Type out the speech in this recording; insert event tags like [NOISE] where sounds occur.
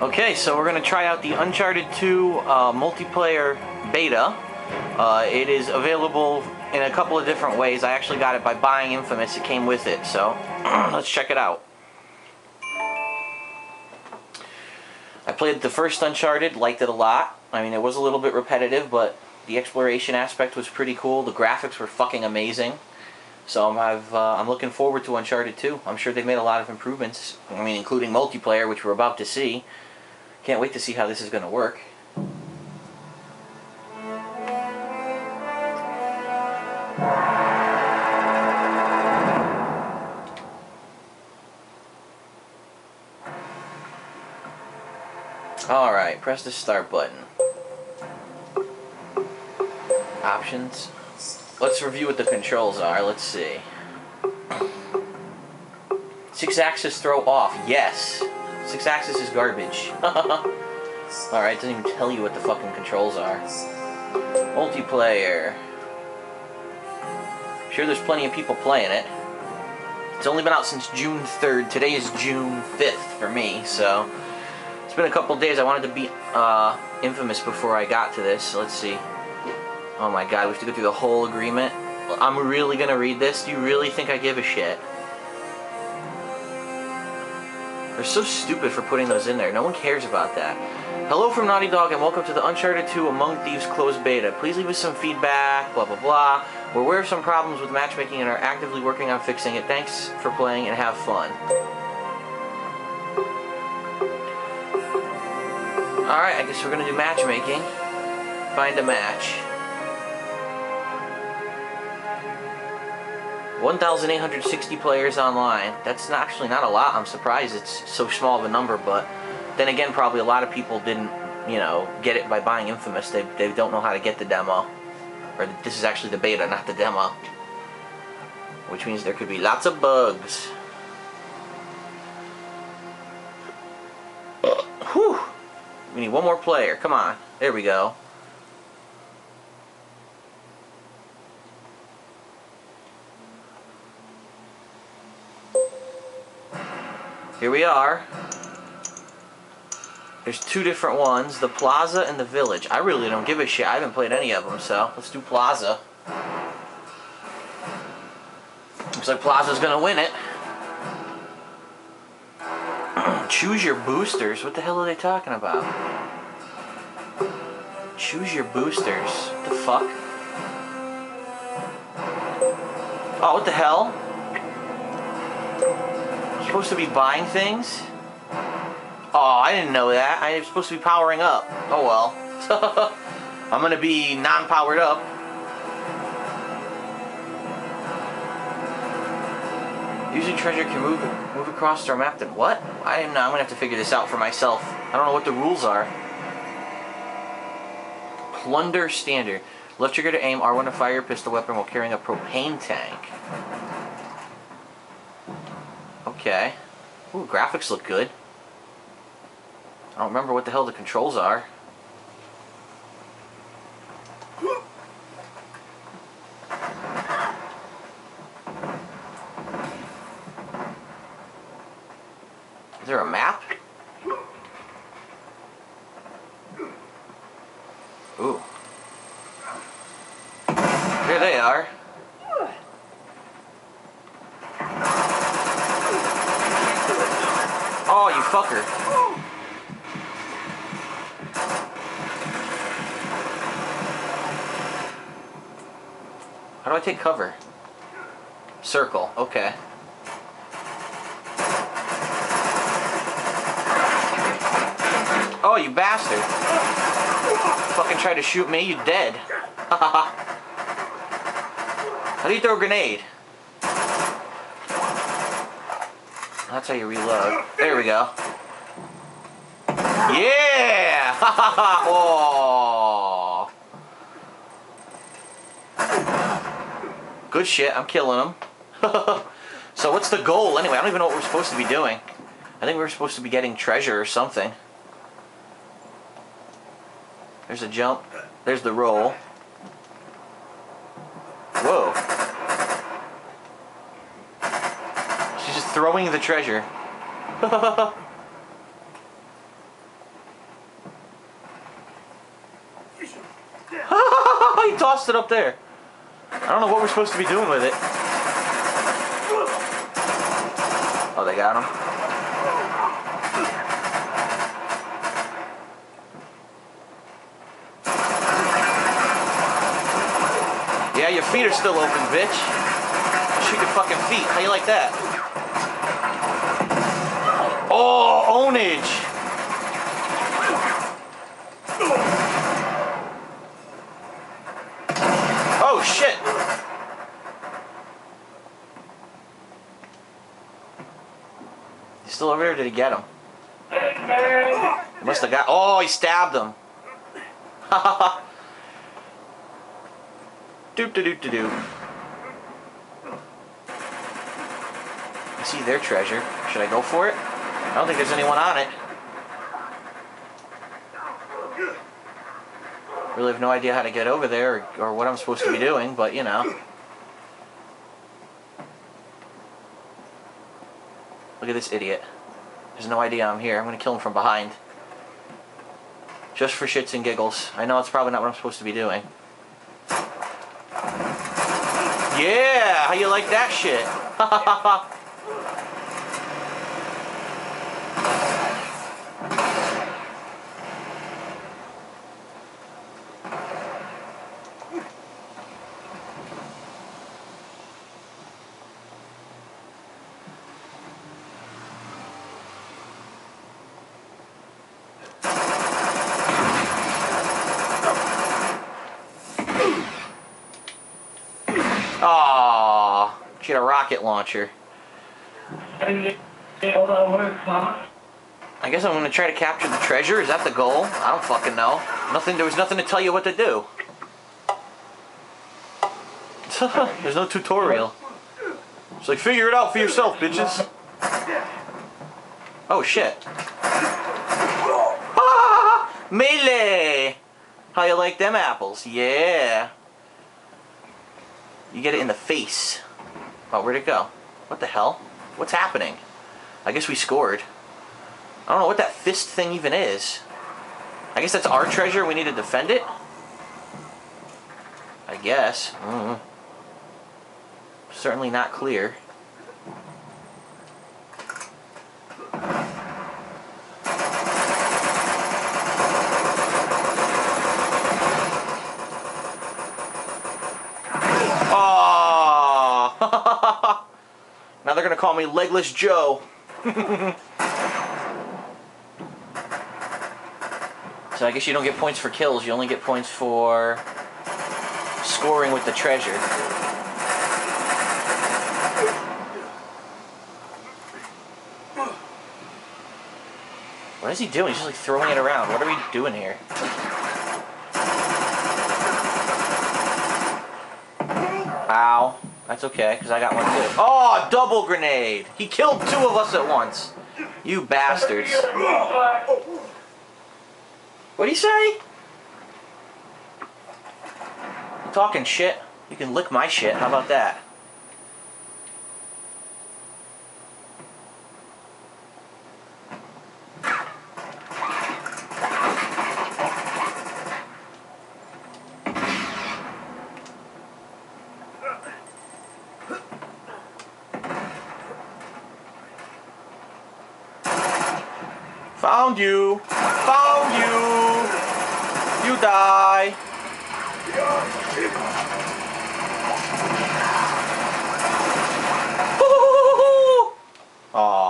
Okay, so we're going to try out the Uncharted 2 uh, multiplayer beta. Uh, it is available in a couple of different ways. I actually got it by buying Infamous. It came with it, so [CLEARS THROAT] let's check it out. I played the first Uncharted, liked it a lot. I mean, it was a little bit repetitive, but the exploration aspect was pretty cool. The graphics were fucking amazing. So I'm, uh, I'm looking forward to Uncharted 2. I'm sure they've made a lot of improvements. I mean, including multiplayer, which we're about to see. Can't wait to see how this is going to work. Alright, press the start button. Options. Let's review what the controls are. Let's see. Sixaxis throw off. Yes. Sixaxis is garbage. [LAUGHS] Alright, doesn't even tell you what the fucking controls are. Multiplayer. Sure, there's plenty of people playing it. It's only been out since June 3rd. Today is June 5th for me, so... It's been a couple days. I wanted to beat uh, Infamous before I got to this. Let's see. Oh my god, we have to go through the whole agreement. I'm really gonna read this? Do you really think I give a shit? They're so stupid for putting those in there. No one cares about that. Hello from Naughty Dog and welcome to the Uncharted 2 Among Thieves closed beta. Please leave us some feedback, blah blah blah. We're aware of some problems with matchmaking and are actively working on fixing it. Thanks for playing and have fun. Alright, I guess we're gonna do matchmaking. Find a match. 1,860 players online. That's actually not a lot. I'm surprised it's so small of a number, but then again, probably a lot of people didn't, you know, get it by buying Infamous. They, they don't know how to get the demo. Or this is actually the beta, not the demo. Which means there could be lots of bugs. Whew! We need one more player. Come on. There we go. Here we are. There's two different ones, the Plaza and the Village. I really don't give a shit. I haven't played any of them, so let's do Plaza. Looks like Plaza's gonna win it. [CLEARS THROAT] Choose your boosters. What the hell are they talking about? Choose your boosters. What the fuck? Oh, what the hell? Supposed to be buying things? Oh, I didn't know that. I'm supposed to be powering up. Oh well. [LAUGHS] I'm gonna be non-powered up. Using treasure can move move across our map. Then what? I am not. I'm gonna have to figure this out for myself. I don't know what the rules are. Plunder standard. Left trigger to aim. R1 to fire your pistol weapon while carrying a propane tank. Okay. Ooh, graphics look good. I don't remember what the hell the controls are. Is there a map? Ooh. Here they are. You. How do I take cover? Circle, okay. Oh, you bastard. Fucking try to shoot me, you dead. [LAUGHS] How do you throw a grenade? That's how you reload. There we go. Yeah! [LAUGHS] oh. Good shit, I'm killing them. [LAUGHS] so what's the goal anyway? I don't even know what we're supposed to be doing. I think we are supposed to be getting treasure or something. There's a jump. There's the roll. Whoa. throwing the treasure. [LAUGHS] he tossed it up there. I don't know what we're supposed to be doing with it. Oh, they got him. Yeah, your feet are still open, bitch. Shoot your fucking feet. How you like that? Oh, ownage. Oh shit! He's still over there? Did he get him? He must have got. Oh, he stabbed him. [LAUGHS] doop de doop de doop. I see their treasure. Should I go for it? I don't think there's anyone on it. Really have no idea how to get over there or, or what I'm supposed to be doing, but you know. Look at this idiot. There's no idea I'm here. I'm gonna kill him from behind. Just for shits and giggles. I know it's probably not what I'm supposed to be doing. Yeah! How you like that shit? [LAUGHS] Aww. She had a rocket launcher. I guess I'm gonna try to capture the treasure. Is that the goal? I don't fucking know. Nothing. There was nothing to tell you what to do. [LAUGHS] There's no tutorial. It's like figure it out for yourself, bitches. Oh shit. Ah, melee. How you like them apples? Yeah. You get it in the face. Oh, where'd it go? What the hell? What's happening? I guess we scored. I don't know what that fist thing even is. I guess that's our treasure. We need to defend it. I guess. Mm. Certainly not clear. Oh! [LAUGHS] now they're gonna call me Legless Joe. [LAUGHS] so I guess you don't get points for kills. You only get points for scoring with the treasure. What is he doing? He's just like throwing it around. What are we doing here? That's okay, because I got one too. Oh, double grenade! He killed two of us at once. You bastards. What'd he say? You talking shit? You can lick my shit. How about that? Found you! Found you! You die! Aww.